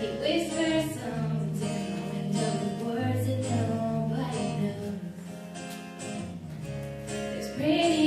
He whispers something in the words that nobody knows. It's pretty.